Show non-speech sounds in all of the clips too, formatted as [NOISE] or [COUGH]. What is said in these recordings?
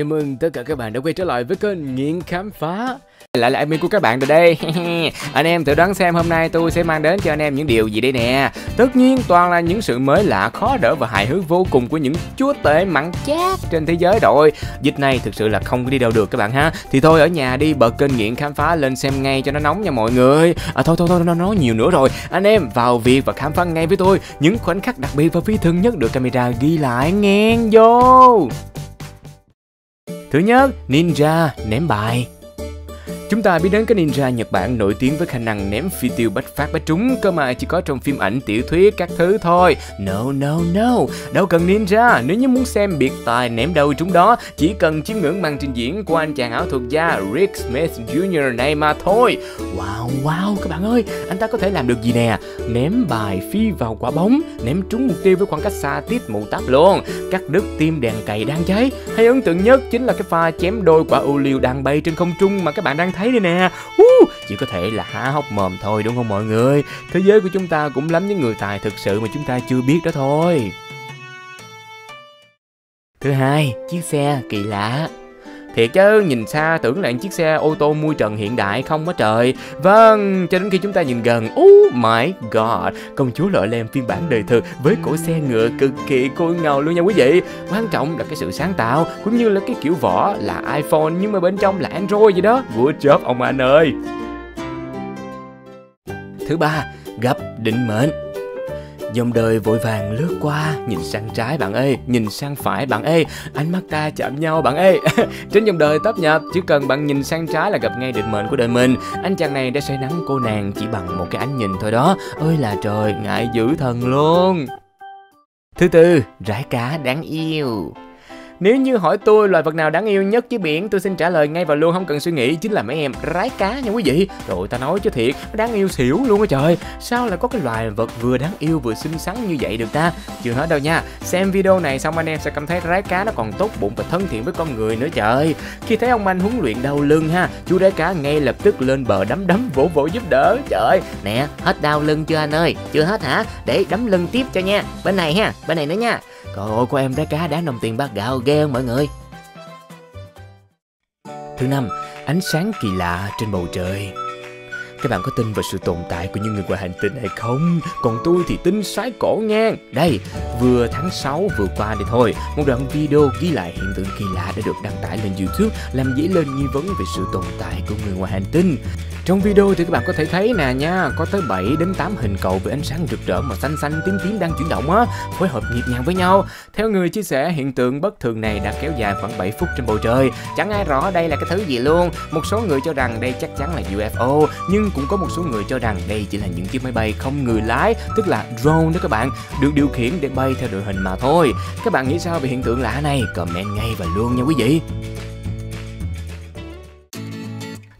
Chào mừng tất cả các bạn đã quay trở lại với kênh Nghiện Khám Phá. Lại là admin của các bạn rồi đây. [LAUGHS] Anh em thử đoán xem hôm nay tôi sẽ mang đến cho anh em những điều gì đây nè. Tất nhiên toàn là những sự mới lạ, khó đỡ và hài hước vô cùng của những chúa tể mặn chát trên thế giới rồi. Dịch này thực sự là không đi đâu được các bạn ha. Thì thôi ở nhà đi bật kênh Nghiện Khám Phá lên xem ngay cho nó nóng nha mọi người. À thôi thôi thôi nó nói nhiều nữa rồi. Anh em vào việc và khám phá ngay với tôi Những khoảnh khắc đặc biệt và phi thường nhất được camera ghi lại nghe vô Thứ nhất, Ninja ném bài. Chúng ta biết đến cái ninja Nhật Bản nổi tiếng với khả năng ném phi tiêu bách phát bách trúng cơ mà chỉ có trong phim ảnh tiểu thuyết các thứ thôi. No no no, đâu cần ninja, nếu như muốn xem biệt tài ném đâu trúng đó, chỉ cần chiêm ngưỡng màn trình diễn của anh chàng ảo thuật gia Rick Smith Jr. này mà thôi. Wow wow các bạn ơi, anh ta có thể làm được gì nè? Ném bài phi vào quả bóng, ném trúng mục tiêu với khoảng cách xa tít mù táp luôn, cắt đứt tim đèn cày đang cháy. Hay ấn tượng nhất chính là cái pha chém đôi quả ô liu đang bay trên không trung mà các bạn đang thấy thấy đây nè. Uh, Chỉ có thể là há hốc mồm thôi đúng không mọi người? Thế giới của chúng ta cũng lắm những người tài thực sự mà chúng ta chưa biết đó thôi. Thứ hai, chiếc xe kỳ lạ. Thiệt chứ, nhìn xa tưởng là chiếc xe ô tô mui trần hiện đại không á trời. Vâng, cho đến khi chúng ta nhìn gần Oh my god Công chúa lọ lem phiên bản đời thực với cổ xe ngựa cực kỳ côi ngầu luôn nha quý vị. Quan trọng là cái sự sáng tạo Cũng như là cái kiểu vỏ là iPhone nhưng mà bên trong là Android vậy đó. Good job ông anh ơi. Thứ ba, gặp định mệnh. Dòng đời vội vàng lướt qua, nhìn sang trái bạn ơi, nhìn sang phải bạn ơi, ánh mắt ta chạm nhau bạn ơi. [LAUGHS] Trên dòng đời tấp nhập, chỉ cần bạn nhìn sang trái là gặp ngay định mệnh của đời mình. Anh chàng này đã say nắng cô nàng chỉ bằng một cái ánh nhìn thôi đó. Ơi là trời, ngại dữ thần luôn. Thứ tư, rải cá đáng yêu. Nếu như hỏi tôi loài vật nào đáng yêu nhất dưới biển, tôi xin trả lời ngay và luôn không cần suy nghĩ chính là mấy em rái cá nha quý vị. Rồi ta nói chứ thiệt, nó đáng yêu xỉu luôn á trời. Sao lại có cái loài vật vừa đáng yêu vừa xinh xắn như vậy được ta? Chưa hết đâu nha. Xem video này xong anh em sẽ cảm thấy rái cá nó còn tốt bụng và thân thiện với con người nữa trời. Khi thấy ông anh huấn luyện đau lưng ha, chú rái cá ngay lập tức lên bờ đấm đấm vỗ vỗ giúp đỡ. Trời, nè, hết đau lưng chưa anh ơi? Chưa hết hả? Để đấm lưng tiếp cho nha. Bên này ha, bên này nữa nha. Trời ơi, của em đá cá đáng đồng tiền bát gạo ghê không mọi người? Thứ năm, ánh sáng kỳ lạ trên bầu trời. Các bạn có tin vào sự tồn tại của những người ngoài hành tinh hay không? Còn tôi thì tin sái cổ nha. Đây, vừa tháng 6 vừa qua đi thôi, một đoạn video ghi lại hiện tượng kỳ lạ đã được đăng tải lên YouTube làm dấy lên nghi vấn về sự tồn tại của người ngoài hành tinh. Trong video thì các bạn có thể thấy nè nha, có tới 7 đến 8 hình cầu với ánh sáng rực rỡ màu xanh xanh tím tím đang chuyển động á, phối hợp nhịp nhàng với nhau. Theo người chia sẻ, hiện tượng bất thường này đã kéo dài khoảng 7 phút trên bầu trời. Chẳng ai rõ đây là cái thứ gì luôn. Một số người cho rằng đây chắc chắn là UFO, nhưng cũng có một số người cho rằng đây chỉ là những chiếc máy bay không người lái, tức là drone đó các bạn, được điều khiển để bay theo đội hình mà thôi. Các bạn nghĩ sao về hiện tượng lạ này? Comment ngay và luôn nha quý vị.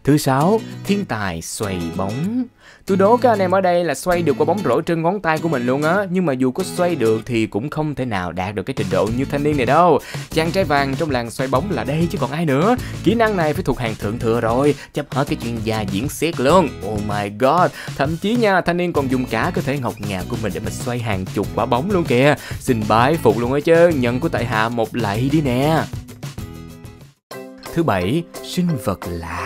Thứ sáu, thiên tài xoay bóng. Tôi đố các anh em ở đây là xoay được quả bóng rổ trên ngón tay của mình luôn á Nhưng mà dù có xoay được thì cũng không thể nào đạt được cái trình độ như thanh niên này đâu. Chàng trai vàng trong làng xoay bóng là đây chứ còn ai nữa. Kỹ năng này phải thuộc hàng thượng thừa rồi Chấp hết cái chuyên gia diễn xiết luôn. Oh my god. Thậm chí nha thanh niên còn dùng cả cơ thể ngọc ngà của mình để mà xoay hàng chục quả bóng luôn kìa. Xin bái phục luôn á chứ Nhận của tại hạ một lạy đi nè. Thứ bảy, sinh vật lạ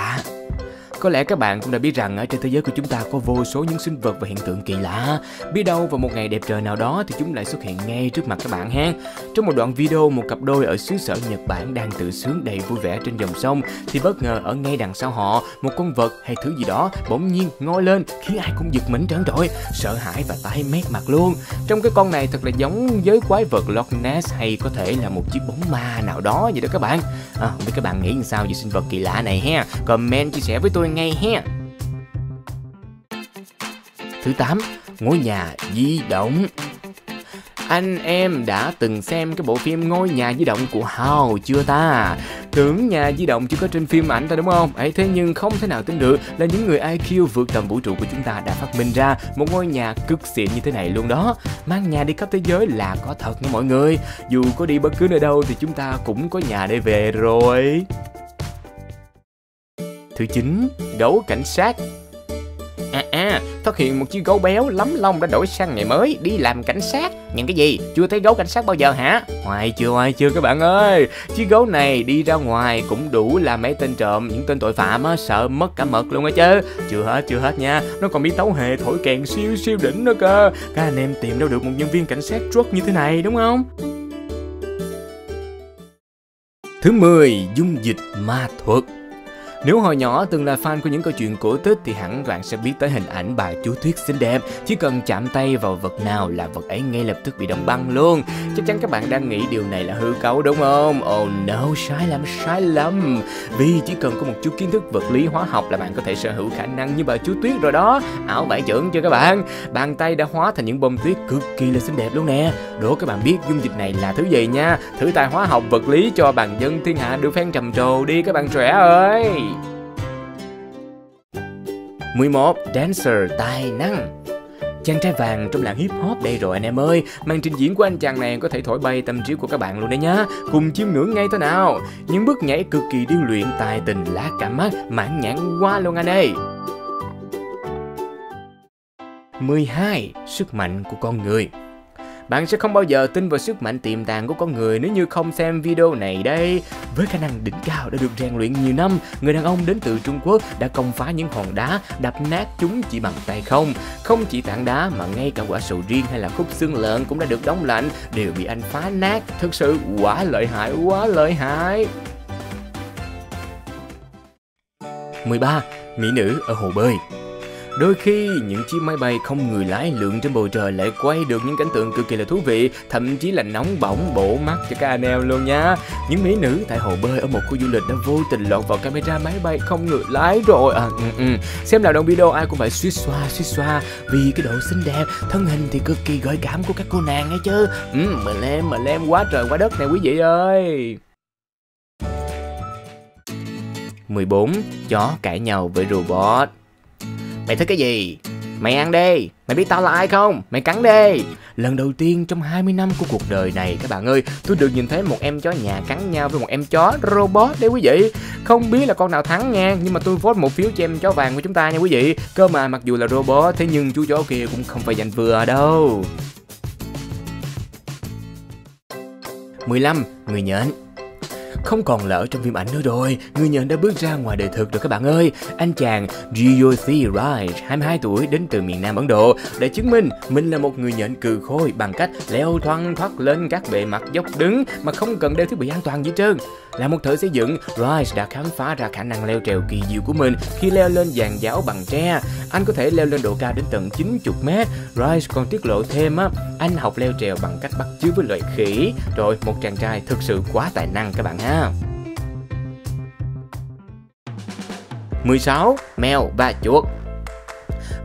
có lẽ các bạn cũng đã biết rằng ở trên thế giới của chúng ta có vô số những sinh vật và hiện tượng kỳ lạ. Biết đâu vào một ngày đẹp trời nào đó thì chúng lại xuất hiện ngay trước mặt các bạn ha. Trong một đoạn video, một cặp đôi ở xứ sở Nhật Bản đang tự sướng đầy vui vẻ trên dòng sông thì bất ngờ ở ngay đằng sau họ một con vật hay thứ gì đó bỗng nhiên ngoi lên khiến ai cũng giật mình trấn trội, sợ hãi và tái mét mặt luôn. Trong cái con này thật là giống với quái vật Loch Ness hay có thể là một chiếc bóng ma nào đó vậy đó các bạn. À, không biết các bạn nghĩ như sao về sinh vật kỳ lạ này ha? Comment chia sẻ với tôi ngay he. Thứ 8. Ngôi nhà di động anh em đã từng xem cái bộ phim Ngôi nhà di động của Hào chưa ta? Tưởng nhà di động chỉ có trên phim ảnh ta đúng không? ấy, thế nhưng không thể nào tin được là những người IQ vượt tầm vũ trụ của chúng ta đã phát minh ra một ngôi nhà cực xịn như thế này luôn đó. Mang nhà đi khắp thế giới là có thật nha mọi người. Dù có đi bất cứ nơi đâu thì chúng ta cũng có nhà để về rồi. Thứ 9. Gấu cảnh sát À à, phát hiện một chiếc gấu béo lắm lông đã đổi sang ngày mới đi làm cảnh sát. nhận cái gì? Chưa thấy gấu cảnh sát bao giờ hả? Hoài chưa, hoài chưa các bạn ơi. Chiếc gấu này đi ra ngoài cũng đủ làm mấy tên trộm, những tên tội phạm á, sợ mất cả mật luôn á chứ. Chưa hết, chưa hết nha. Nó còn biết tấu hề thổi kèn siêu siêu đỉnh nữa cơ. Các anh em tìm đâu được một nhân viên cảnh sát truck như thế này đúng không? Thứ 10. Dung dịch ma thuật nếu hồi nhỏ từng là fan của những câu chuyện cổ tích thì hẳn bạn sẽ biết tới hình ảnh bà chú Tuyết xinh đẹp. Chỉ cần chạm tay vào vật nào là vật ấy ngay lập tức bị đông băng luôn. Chắc chắn các bạn đang nghĩ điều này là hư cấu đúng không? Oh no, sai lầm, sai lầm. Vì chỉ cần có một chút kiến thức vật lý hóa học là bạn có thể sở hữu khả năng như bà chú Tuyết rồi đó. Ảo vải trưởng chưa các bạn? Bàn tay đã hóa thành những bông tuyết cực kỳ là xinh đẹp luôn nè. Đố các bạn biết dung dịch này là thứ gì nha. Thử tài hóa học vật lý cho bạn dân thiên hạ được phen trầm trồ đi các bạn trẻ ơi. 11. Dancer tài năng Chàng trai vàng trong làng hip hop đây rồi, anh em ơi Màn trình diễn của anh chàng này có thể thổi bay tâm trí của các bạn luôn đấy nhá Cùng chiêm ngưỡng ngay thôi nào Những bước nhảy cực kỳ điêu luyện, tài tình, lá cả mắt, Mãn nhãn quá luôn anh ơi 12. Sức mạnh của con người bạn sẽ không bao giờ tin vào sức mạnh tiềm tàng của con người nếu như không xem video này đây. Với khả năng đỉnh cao đã được rèn luyện nhiều năm, người đàn ông đến từ Trung Quốc đã công phá những hòn đá, đập nát chúng chỉ bằng tay không. Không chỉ tảng đá mà ngay cả quả sầu riêng hay là khúc xương lợn cũng đã được đóng lạnh đều bị anh phá nát. Thực sự quá lợi hại, quá lợi hại. 13. Mỹ nữ ở hồ bơi Đôi khi những chiếc máy bay không người lái lượn trên bầu trời lại quay được những cảnh tượng cực kỳ là thú vị, thậm chí là nóng bỏng bổ mắt cho các anh em luôn nha. Những mỹ nữ tại hồ bơi ở một khu du lịch đã vô tình lọt vào camera máy bay không người lái rồi. À, ừ, ừ. Xem nào đoạn video ai cũng phải suýt xoa suýt xoa vì cái độ xinh đẹp, thân hình thì cực kỳ gợi cảm của các cô nàng ấy chứ. Ừ, mà lem mà lem quá trời quá đất này quý vị ơi. 14. Chó cãi nhau với robot Mày thích cái gì? Mày ăn đi, mày biết tao là ai không? Mày cắn đi Lần đầu tiên trong 20 năm của cuộc đời này các bạn ơi Tôi được nhìn thấy một em chó nhà cắn nhau với một em chó robot đấy quý vị Không biết là con nào thắng nha Nhưng mà tôi vote một phiếu cho em chó vàng của chúng ta nha quý vị Cơ mà mặc dù là robot Thế nhưng chú chó kia cũng không phải giành vừa đâu 15. Người nhện không còn lỡ trong phim ảnh nữa rồi, người nhận đã bước ra ngoài đời thực rồi các bạn ơi. Anh chàng Jyothi Raj, 22 tuổi, đến từ miền Nam Ấn Độ, để chứng minh mình là một người nhận cừ khôi bằng cách leo thoăn thoát lên các bề mặt dốc đứng mà không cần đeo thiết bị an toàn gì trơn. Là một thợ xây dựng, Rice đã khám phá ra khả năng leo trèo kỳ diệu của mình khi leo lên dàn giáo bằng tre. Anh có thể leo lên độ cao đến tận 90 mét. Rice còn tiết lộ thêm á, anh học leo trèo bằng cách bắt chước với loài khỉ. Rồi, một chàng trai thực sự quá tài năng các bạn ha. 16. Mèo và chuột.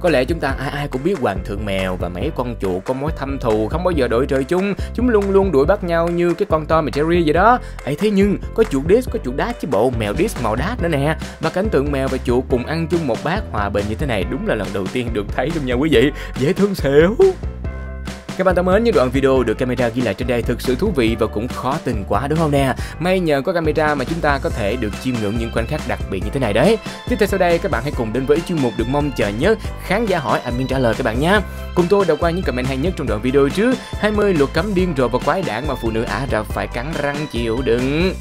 Có lẽ chúng ta ai ai cũng biết hoàng thượng mèo và mấy con chuột có mối thâm thù không bao giờ đổi trời chung. Chúng luôn luôn đuổi bắt nhau như cái con Tom và Jerry vậy đó. Ấy thế nhưng, có chuột đít có chuột đá chứ bộ. Mèo dis màu đá nữa nè. Và cảnh tượng mèo và chuột cùng ăn chung một bát hòa bình như thế này đúng là lần đầu tiên được thấy trong nhà quý vị. Dễ thương xỉu các bạn thân mến, những đoạn video được camera ghi lại trên đây thực sự thú vị và cũng khó tin quá đúng không nè? May nhờ có camera mà chúng ta có thể được chiêm ngưỡng những khoảnh khắc đặc biệt như thế này đấy. Tiếp theo sau đây các bạn hãy cùng đến với chuyên mục được mong chờ nhất khán giả hỏi admin trả lời các bạn nhé. Cùng tôi đọc qua những comment hay nhất trong đoạn video trước 20 luật cấm điên rồ và quái đản mà phụ nữ Ả Rập phải cắn răng chịu đựng.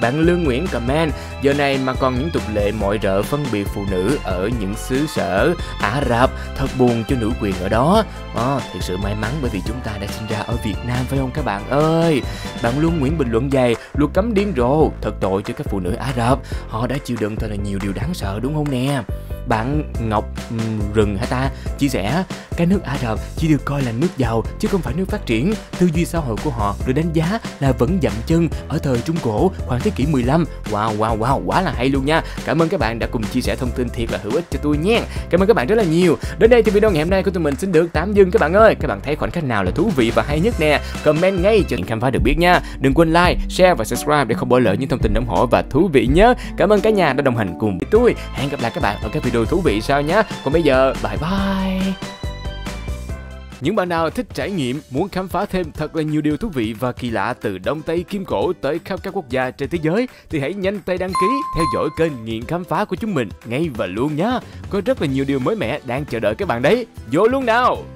Bạn Lương Nguyễn comment Giờ này mà còn những tục lệ mọi rợ phân biệt phụ nữ ở những xứ sở Ả Rập Thật buồn cho nữ quyền ở đó. Ờ, à, Thật sự may mắn bởi vì chúng ta đã sinh ra ở Việt Nam phải không các bạn ơi? Bạn Lương Nguyễn bình luận dày Luật cấm điên rồ Thật tội cho các phụ nữ Ả Rập. Họ đã chịu đựng thật là nhiều điều đáng sợ đúng không nè? Bạn Ngọc ừ, Rừng hả ta chia sẻ cái nước Ả Rập chỉ được coi là nước giàu chứ không phải nước phát triển. Tư duy xã hội của họ được đánh giá là vẫn dậm chân ở thời Trung Cổ khoảng thế kỷ 15. Wow wow wow quá là hay luôn nha. Cảm ơn các bạn đã cùng chia sẻ thông tin thiệt là hữu ích cho tôi nha. Cảm ơn các bạn rất là nhiều. Đến đây thì video ngày hôm nay của tụi mình xin được tạm dừng các bạn ơi. Các bạn thấy khoảnh khắc nào là thú vị và hay nhất nè? Comment ngay cho khám phá được biết nha. Đừng quên like, share và subscribe để không bỏ lỡ những thông tin ủng hộ và thú vị nhé. Cảm ơn cả nhà đã đồng hành cùng với tôi. Hẹn gặp lại các bạn ở các video video thú vị sau nhé. Còn bây giờ bye bye. Những bạn nào thích trải nghiệm, muốn khám phá thêm thật là nhiều điều thú vị và kỳ lạ từ Đông Tây Kim Cổ tới khắp các quốc gia trên thế giới thì hãy nhanh tay đăng ký, theo dõi kênh Nghiện Khám Phá của chúng mình ngay và luôn nhé. Có rất là nhiều điều mới mẻ đang chờ đợi các bạn đấy. Vô luôn nào!